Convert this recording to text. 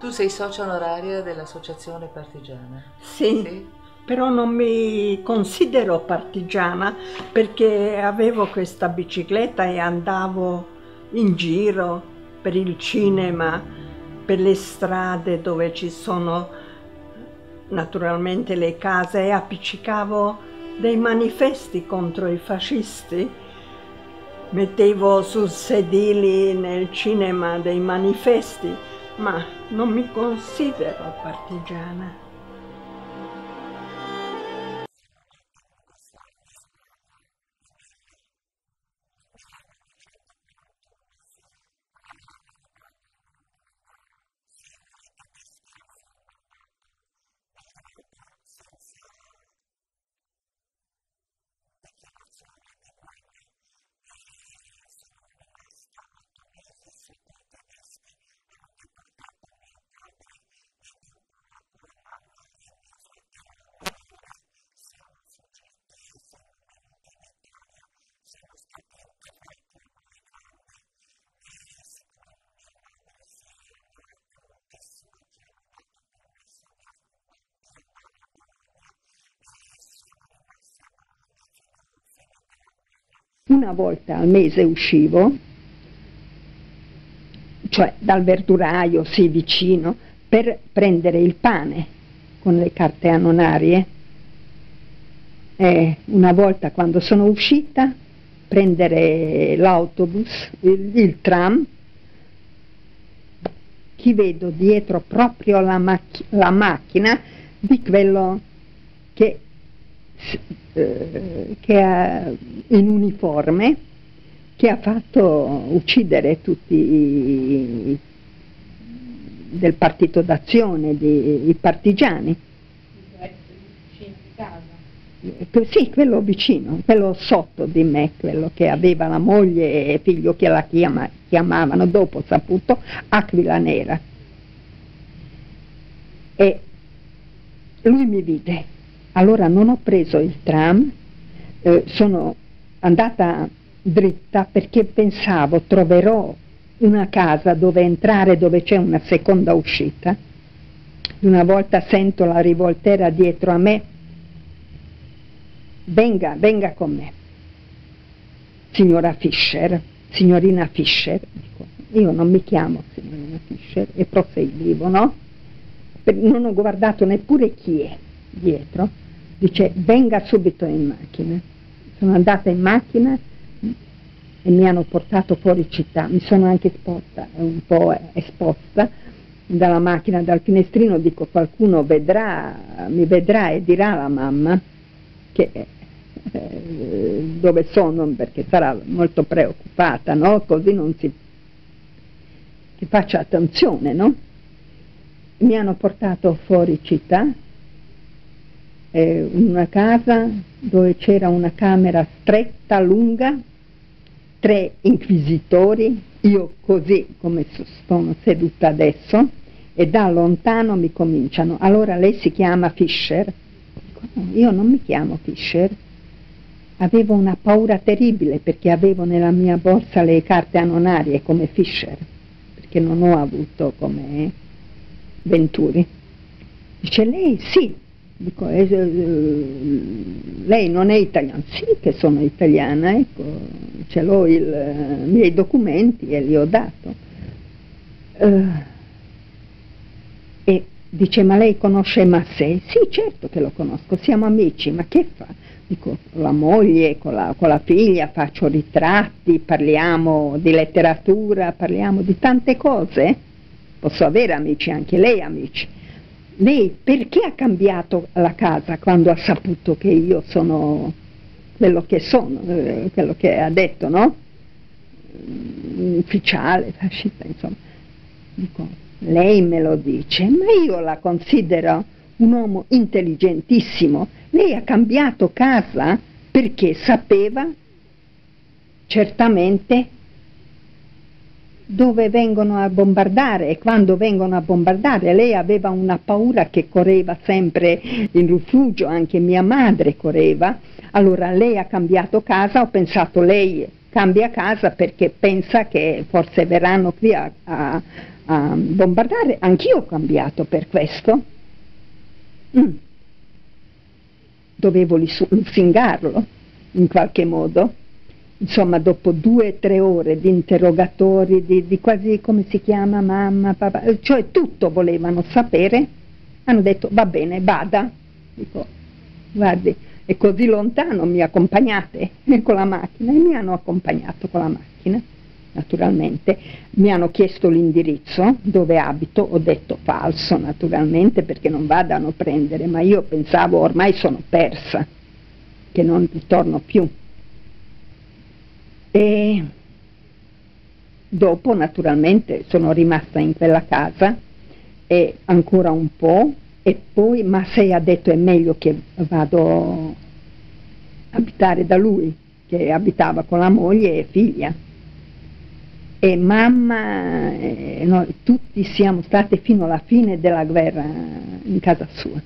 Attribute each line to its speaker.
Speaker 1: Tu sei socia onoraria dell'Associazione Partigiana?
Speaker 2: Sì, sì, però non mi considero partigiana perché avevo questa bicicletta e andavo in giro per il cinema, per le strade dove ci sono naturalmente le case e appiccicavo dei manifesti contro i fascisti. Mettevo sul sedili nel cinema dei manifesti ma non mi considero partigiana.
Speaker 3: Una volta al mese uscivo, cioè dal verduraio, sì, vicino, per prendere il pane con le carte anonarie. E una volta quando sono uscita, prendere l'autobus, il, il tram, chi vedo dietro proprio la, macch- la macchina di quello che eh, che ha, in uniforme che ha fatto uccidere tutti i, del partito d'azione, i partigiani. Sì, quello vicino, quello sotto di me, quello che aveva la moglie e figlio che la chiama, chiamavano, dopo saputo, Aquila Nera. E lui mi vide allora non ho preso il tram, eh, sono andata dritta perché pensavo troverò una casa dove entrare dove c'è una seconda uscita. Una volta sento la rivoltera dietro a me, venga, venga con me. Signora Fischer, signorina Fischer, dico, io non mi chiamo signorina Fischer e proseguivo, no? Non ho guardato neppure chi è dietro, dice venga subito in macchina. Sono andata in macchina e mi hanno portato fuori città, mi sono anche esposta, un po' esposta dalla macchina, dal finestrino, dico qualcuno vedrà, mi vedrà e dirà alla mamma che, eh, dove sono perché sarà molto preoccupata, no? Così non si che faccia attenzione, no? Mi hanno portato fuori città eh, una casa dove c'era una camera stretta, lunga, tre inquisitori, io così come sono seduta adesso, e da lontano mi cominciano, allora lei si chiama Fischer? io non mi chiamo Fischer, avevo una paura terribile perché avevo nella mia borsa le carte anonarie come Fischer, perché non ho avuto come Venturi. Dice lei sì, Dico, eh, eh, lei non è italiana? Sì che sono italiana, ecco, ce l'ho i eh, miei documenti e li ho dato. Uh, e dice, ma lei conosce Massé? Sì, certo che lo conosco, siamo amici, ma che fa? Dico, la moglie, con la, con la figlia, faccio ritratti, parliamo di letteratura, parliamo di tante cose. Posso avere amici, anche lei amici lei perché ha cambiato la casa quando ha saputo che io sono quello che sono, eh, quello che ha detto, no? Mm, ufficiale, fascista, insomma. Dico, lei me lo dice, ma io la considero un uomo intelligentissimo. Lei ha cambiato casa perché sapeva certamente dove vengono a bombardare e quando vengono a bombardare lei aveva una paura che correva sempre in rifugio, anche mia madre correva, allora lei ha cambiato casa, ho pensato lei cambia casa perché pensa che forse verranno qui a, a, a bombardare, anch'io ho cambiato per questo. Mm. Dovevo lusingarlo in qualche modo. Insomma, dopo due o tre ore di interrogatori, di, di quasi come si chiama, mamma, papà, cioè tutto volevano sapere, hanno detto va bene, vada. Dico, guardi, è così lontano, mi accompagnate con la macchina e mi hanno accompagnato con la macchina naturalmente, mi hanno chiesto l'indirizzo dove abito, ho detto falso naturalmente perché non vadano a prendere, ma io pensavo ormai sono persa, che non ritorno più. E dopo naturalmente sono rimasta in quella casa e ancora un po' e poi Massei ha detto è meglio che vado a abitare da lui, che abitava con la moglie e figlia e mamma, eh, noi tutti siamo stati fino alla fine della guerra in casa sua.